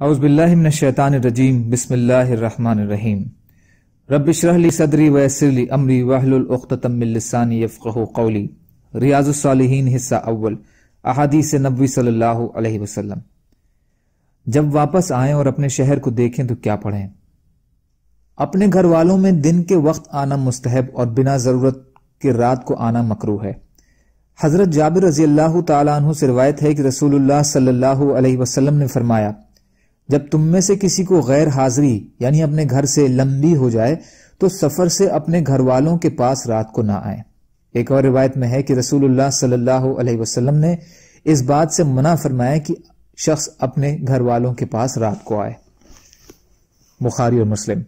اعوذ باللہ من الشیطان الرجیم، بسم اللہ الرحمن الرحیم۔ رب اشرح لی صدری ویسر لی امری واحلل عقدۃ من لسانی یفقهوا قولی۔ ریاض الصالحین حصہ اول، احادیث نبوی صلی اللہ علیہ وسلم۔ جب واپس آئیں اور اپنے شہر کو دیکھیں تو کیا پڑھیں؟ اپنے گھر والوں میں دن کے وقت آنا مستحب اور بنا ضرورت کے رات کو آنا مکرو ہے۔ حضرت جابر رضی اللہ تعالیٰ عنہ سے روایت ہے کہ رسول اللہ صلی اللہ علیہ وسلم نے فرمایا جب تم میں سے کسی کو غیر حاضری یعنی اپنے گھر سے لمبی ہو جائے، تو سفر سے اپنے گھر والوں کے پاس رات کو نہ آئیں۔ ایک اور روایت میں ہے کہ رسول اللہ صلی اللہ علیہ وسلم نے اس بات سے منع فرمایا کہ شخص اپنے گھر والوں کے پاس رات کو آئے۔ بخاری اور مسلم۔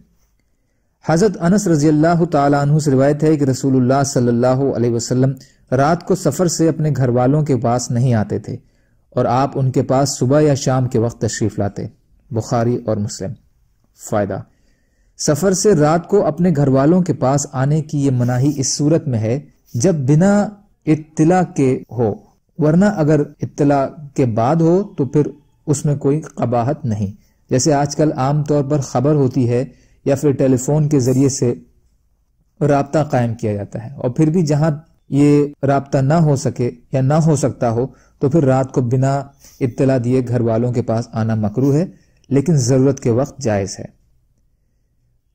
حضرت انس رضی اللہ تعالیٰ عنہ سے روایت ہے کہ رسول اللہ صلی اللہ علیہ وسلم رات کو سفر سے اپنے گھر والوں کے پاس نہیں آتے تھے اور آپ ان کے پاس صبح یا شام کے وقت تشریف لاتے۔ بخاری اور مسلم۔ فائدہ۔ سفر سے رات کو اپنے گھر والوں کے پاس آنے کی یہ مناہی اس صورت میں ہے جب بنا اطلاع کے ہو، ورنہ اگر اطلاع کے بعد ہو تو پھر اس میں کوئی قباحت نہیں۔ جیسے آج کل عام طور پر خبر ہوتی ہے یا پھر ٹیلی فون کے ذریعے سے رابطہ قائم کیا جاتا ہے اور پھر بھی جہاں یہ رابطہ نہ ہو سکے یا نہ ہو سکتا ہو تو پھر رات کو بنا اطلاع دیے گھر والوں کے پاس آنا مکرو ہے۔ لیکن ضرورت کے وقت جائز ہے۔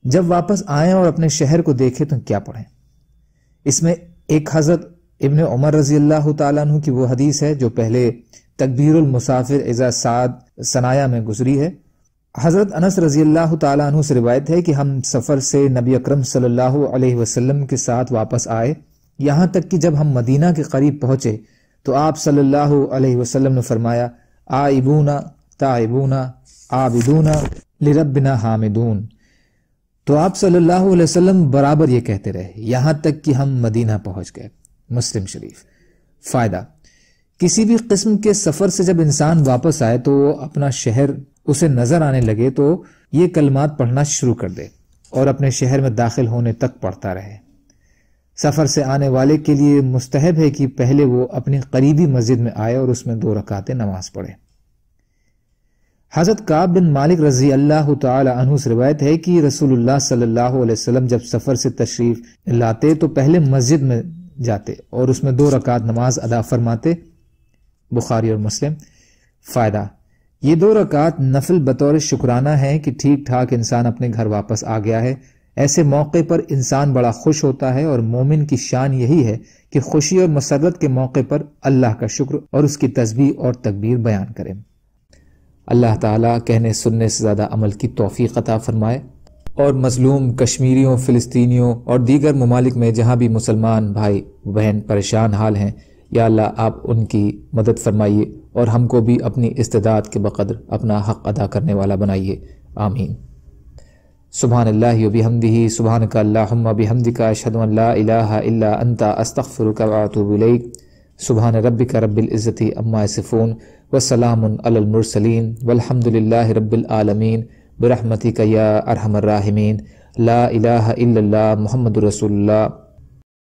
جب واپس آئیں اور اپنے شہر کو دیکھیں تو کیا پڑھیں؟ اس میں ایک حضرت ابن عمر رضی اللہ تعالیٰ عنہ کی وہ حدیث ہے جو پہلے تکبیر المسافر اعزاز سعد سنایا میں گزری ہے۔ حضرت انس رضی اللہ تعالیٰ عنہ سے روایت ہے کہ ہم سفر سے نبی اکرم صلی اللہ علیہ وسلم کے ساتھ واپس آئے۔ یہاں تک کہ جب ہم مدینہ کے قریب پہنچے تو آپ صلی اللہ علیہ وسلم نے فرمایا، آئبونا تائبونا آبدونا لربنا حامدون۔ تو آپ صلی اللہ علیہ وسلم برابر یہ کہتے رہے، یہاں تک کہ ہم مدینہ پہنچ گئے، مسلم شریف۔ فائدہ، کسی بھی قسم کے سفر سے جب انسان واپس آئے تو وہ اپنا شہر، اسے نظر آنے لگے تو یہ کلمات پڑھنا شروع کر دے اور اپنے شہر میں داخل ہونے تک پڑھتا رہے۔ سفر سے آنے والے کے لیے مستحب ہے کہ پہلے وہ اپنی قریبی مسجد میں آئے اور اس میں دو رکعتیں نماز پڑھے۔ حضرت کاب بن مالک رضی اللہ تعالی عنہ سے روایت ہے کہ رسول اللہ صلی اللہ علیہ وسلم جب سفر سے تشریف لاتے تو پہلے مسجد میں جاتے اور اس میں دو رکعت نماز ادا فرماتے، بخاری اور مسلم۔ فائدہ، یہ دو رکعت نفل بطور شکرانہ ہے کہ ٹھیک ٹھاک انسان اپنے گھر واپس آ گیا ہے۔ ایسے موقع پر انسان بڑا خوش ہوتا ہے اور مومن کی شان یہی ہے کہ خوشی اور مسرت کے موقع پر اللہ کا شکر اور اس کی تسبیح اور تکبیر بیان کریں اللہ تعالیٰ کہنے سننے سے زیادہ عمل کی توفیق عطا فرمائے اور مظلوم کشمیریوں، فلسطینیوں اور دیگر ممالک میں جہاں بھی مسلمان بھائی، بہن پریشان حال ہیں، یا اللہ آپ ان کی مدد فرمائیے اور ہم کو بھی اپنی استداد کے بقدر اپنا حق ادا کرنے والا بنائیے۔ آمین۔ سبحان اللہ و بحمدہ سبحان کا اللہ بحمد کا اشہد اللہ الہ الا انت، استغفرک و اتوب الیک۔ سبحان ربک رب العزتی اما صفون وسلام علی المرسلین والحمد للہ رب العالمین برحمتی یا ارحم الراحمین. لا الہ الا اللہ محمد رسول اللہ.